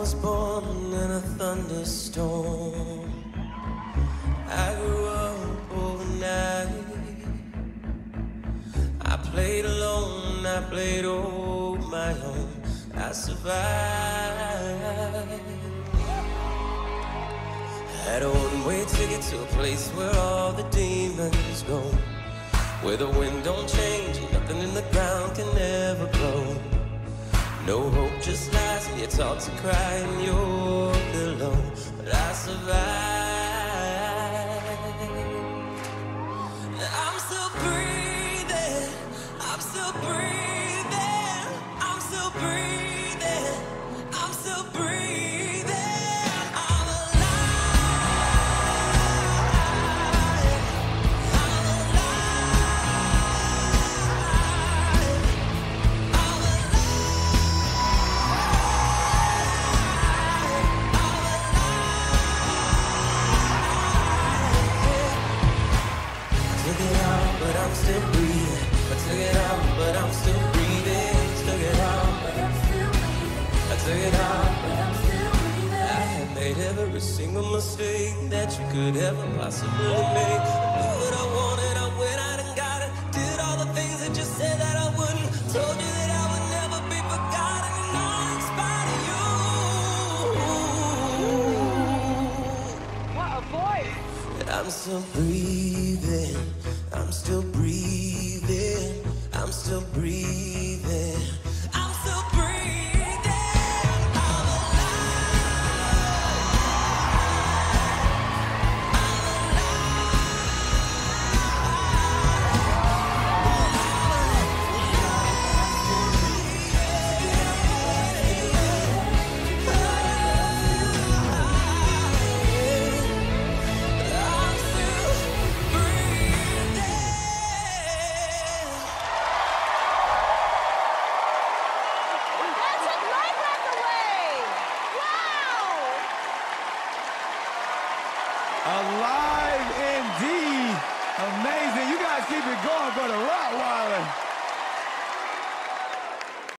was born in a thunderstorm. I grew up overnight. I played alone, I played all my own. I survived. Had a one-way ticket to a place where all the demons go. Where the wind don't change, nothing in the ground can ever grow. Hope, just lies, and your I took it out, but I'm still breathing. Took it out, but I'm still breathing. I took it out, but I'm still breathing. I had made every single mistake that you could ever possibly make. I'm still breathing. I'm still breathing. I'm still breathing. Alive indeed. Amazing. You guys keep it